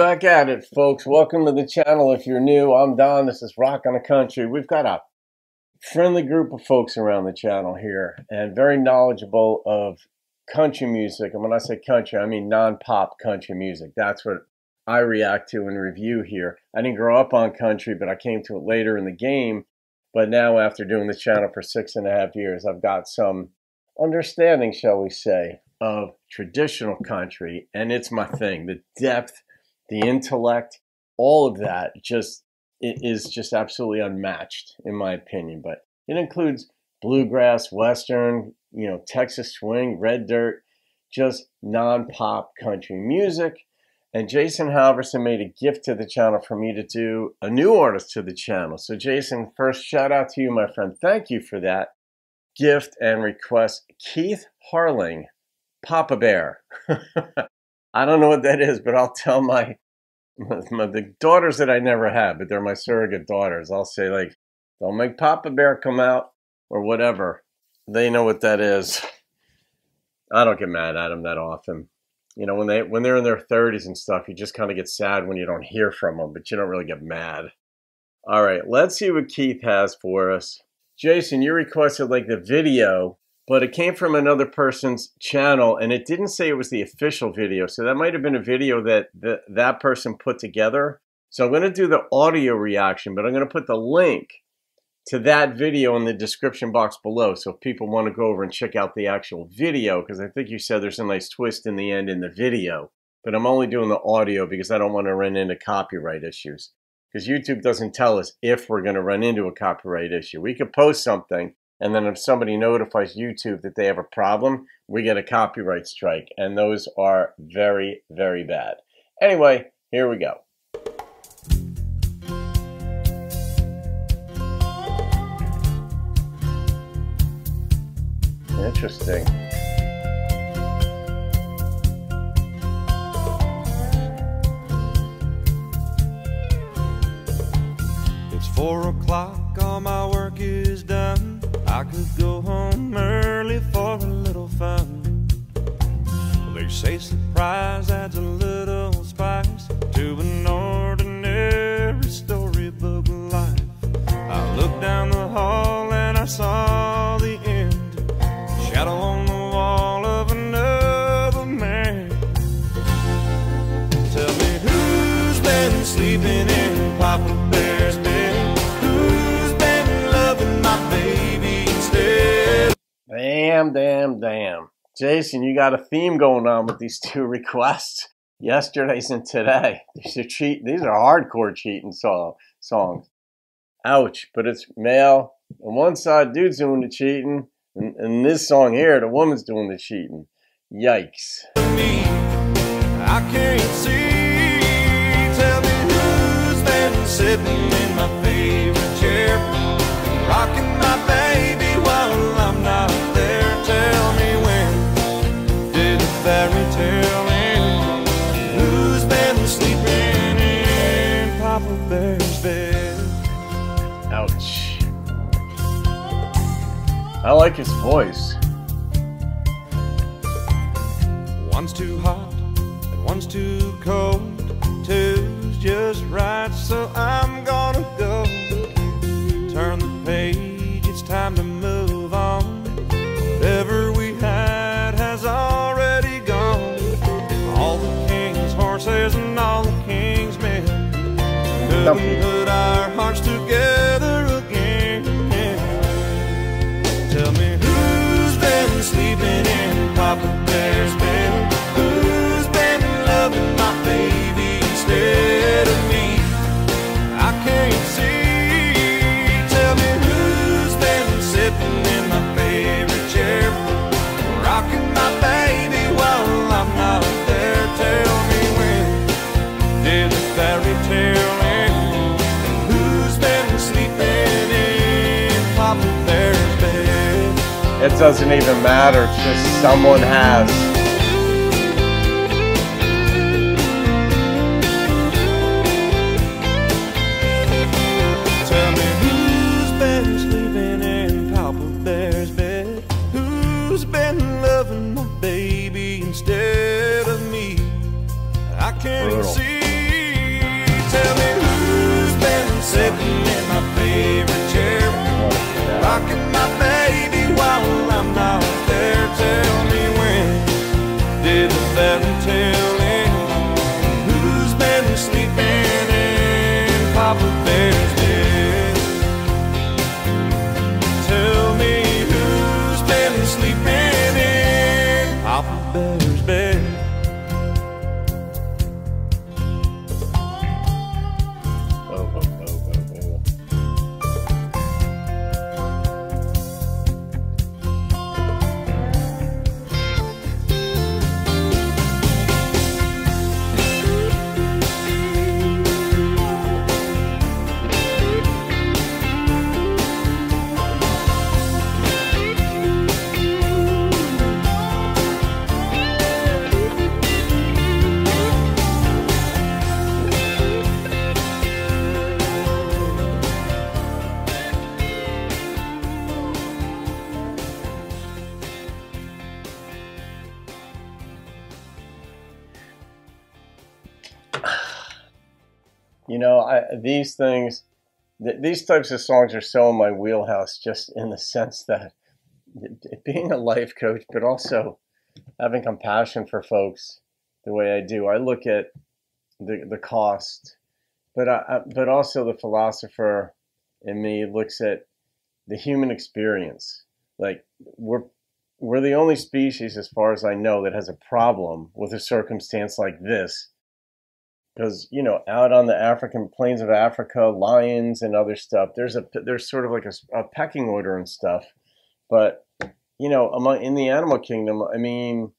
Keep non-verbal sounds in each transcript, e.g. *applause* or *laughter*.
back at it, folks. Welcome to the channel. If you're new, I'm Don. This is RockN2Country. We've got a friendly group of folks around the channel here and very knowledgeable of country music. And when I say country, I mean non-pop country music. That's what I react to and review here. I didn't grow up on country, but I came to it later in the game. But now, after doing this channel for six and a half years, I've got some understanding, shall we say, of traditional country. And it's my thing. The depth the intellect, all of that just is just absolutely unmatched in my opinion. But it includes bluegrass, western, you know, Texas swing, red dirt, just non-pop country music. And Jason Halverson made a gift to the channel for me to do a new artist to the channel. So Jason, first shout out to you, my friend. Thank you for that gift and request. Keith Harling, Papa Bear. *laughs* I don't know what that is, but I'll tell my, my the daughters that I never had, but they're my surrogate daughters. I'll say like, don't make Papa Bear come out or whatever. They know what that is. I don't get mad at them that often. You know, when they when they're in their 30s and stuff, you just kind of get sad when you don't hear from them, but you don't really get mad. All right, let's see what Keith has for us. Jason, you requested like the video but it came from another person's channel and it didn't say it was the official video. So that might have been a video that the, that person put together. So I'm going to do the audio reaction, but I'm going to put the link to that video in the description box below. So if people want to go over and check out the actual video, because I think you said there's a nice twist in the end in the video, but I'm only doing the audio because I don't want to run into copyright issues. Because YouTube doesn't tell us if we're going to run into a copyright issue. We could post something and then if somebody notifies YouTube that they have a problem, we get a copyright strike. And those are very, very bad. Anyway, here we go. Interesting. It's four o'clock, all my work is could go home early for a little fun. They say surprise adds a little spice to an ordinary storybook life. I looked down the hall and I saw the end, shadow on the wall of another man. Tell me who's been sleeping in Papa Bear's Damn, damn, damn. Jason, you got a theme going on with these *laughs* two requests. Yesterday's and today. These are cheat. These are hardcore cheating song, songs. Ouch! But it's male. On one side, dude's doing the cheating, and, and this song here, the woman's doing the cheating. Yikes! I can't see. Tell me who's been sitting like his voice. One's too hot and one's too cold. Two's just right, so I'm gonna go. Turn the page, it's time to move on. Whatever we had has already gone. All the king's horses and all the king's men couldn't put our hearts together doesn't even matter, it's just someone has. Tell me who's been sleeping in Papa Bear's bed? Who's been loving my baby instead of me? I can't Brutal. see. Tell me who's been sitting in my bed? Papa Bear's these things, th- these types of songs are so in my wheelhouse, just in the sense that being a life coach, but also having compassion for folks the way I do. I look at the the cost, but I, I, but also the philosopher in me looks at the human experience. Like we're we're the only species, as far as I know, that has a problem with a circumstance like this because you know out on the african plains of africa lions and other stuff there's a there's sort of like a pecking order and stuff. But you know among in the animal kingdom i mean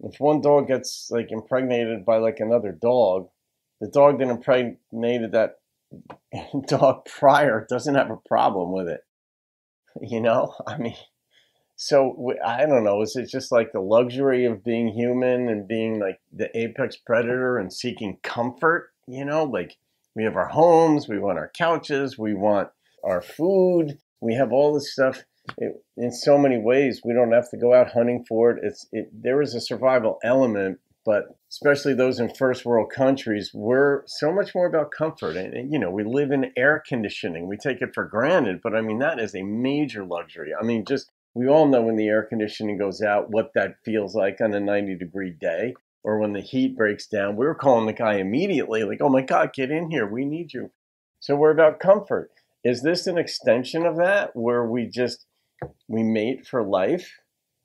if one dog gets like impregnated by like another dog the dog that impregnated that *laughs* dog prior doesn't have a problem with it. You know? I mean so I don't know. Is it just like the luxury of being human and being like the apex predator and seeking comfort? You know, like we have our homes, we want our couches, we want our food, we have all this stuff. It, in so many ways, we don't have to go out hunting for it. It's it, there is a survival element, but especially those in first world countries, we're so much more about comfort. And, and, you know, we live in air conditioning. We take it for granted, but I mean that is a major luxury. I mean, just we all know when the air conditioning goes out what that feels like on a 90 degree day or when the heat breaks down. We were calling the guy immediately, like, oh my God, get in here. We need you. So we're about comfort. Is this an extension of that where we just we mate for life?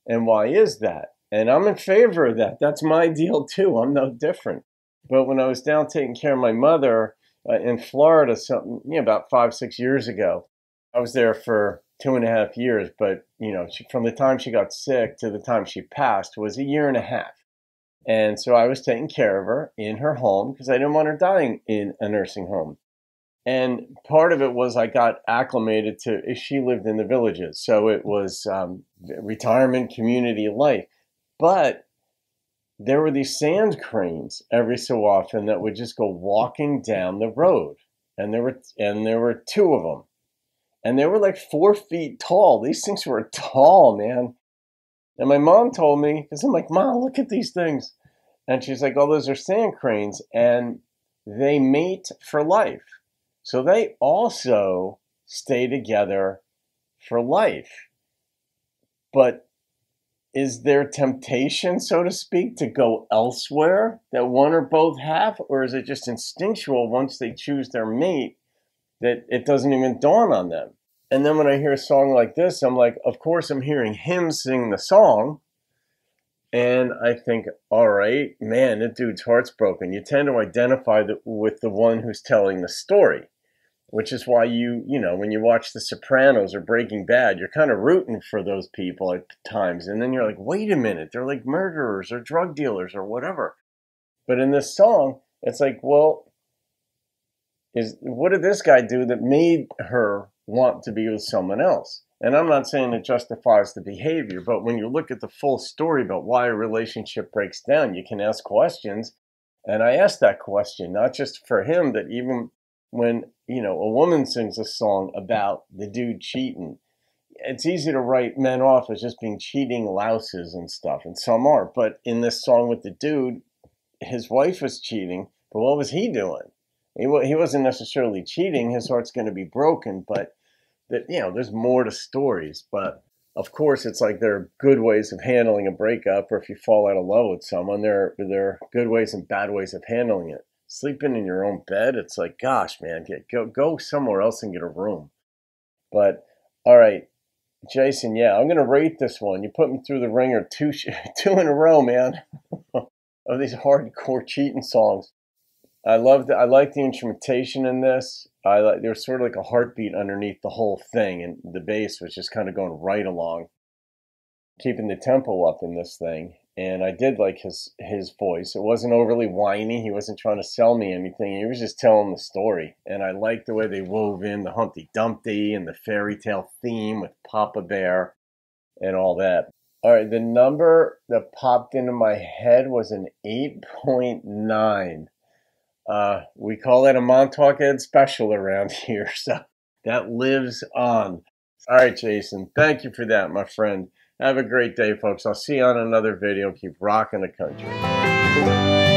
And why is that? And I'm in favor of that. That's my deal too. I'm no different. But when I was down taking care of my mother uh, in Florida, something you know, about five, six years ago, I was there for two and a half years. But you know, she, from the time she got sick to the time she passed was a year and a half. And so I was taking care of her in her home because I didn't want her dying in a nursing home. And part of it was I got acclimated to, she lived in the villages. So it was um, retirement community life. But there were these sand cranes every so often that would just go walking down the road. And there were, and there were two of them. And they were like four feet tall. These things were tall, man. And my mom told me, because I'm like, Mom, look at these things. And she's like, Oh, those are sand cranes. And they mate for life. So they also stay together for life. But is there temptation, so to speak, to go elsewhere that one or both have? Or is it just instinctual once they choose their mate that it doesn't even dawn on them? And then when I hear a song like this, I'm like, of course, I'm hearing him sing the song. And I think, all right, man, that dude's heart's broken. You tend to identify the, with the one who's telling the story, which is why you, you know, when you watch The Sopranos or Breaking Bad, you're kind of rooting for those people at times. And then you're like, wait a minute, they're like murderers or drug dealers or whatever. But in this song, it's like, well, is what did this guy do that made her want to be with someone else? And I'm not saying it justifies the behavior, but when you look at the full story about why a relationship breaks down, you can ask questions. And I asked that question, not just for him, that even when, you know, a woman sings a song about the dude cheating. It's easy to write men off as just being cheating louses and stuff, and some are. But in this song with the dude, his wife was cheating, but what was he doing? He, he wasn't necessarily cheating. His heart's going to be broken, but that you know, there's more to stories. But of course, it's like there are good ways of handling a breakup, or if you fall out of love with someone, there there are good ways and bad ways of handling it. Sleeping in your own bed, it's like, gosh, man, get, go go somewhere else and get a room. But all right, Jason, yeah, I'm gonna rate this one. You put me through the ringer two *laughs* two in a row, man, *laughs* of these hardcore cheating songs. I loved I like the instrumentation in this. I like there's sort of like a heartbeat underneath the whole thing, and the bass was just kind of going right along, keeping the tempo up in this thing. And I did like his his voice. It wasn't overly whiny. He wasn't trying to sell me anything. He was just telling the story. And I liked the way they wove in the Humpty Dumpty and the fairy tale theme with Papa Bear and all that. All right, the number that popped into my head was an 8.9. Uh, we call that a Montauk Ed special around *laughs* here, so that lives on. All right, Jason, thank you for that, my friend. Have a great day, folks. I'll see you on another video. Keep rocking the country.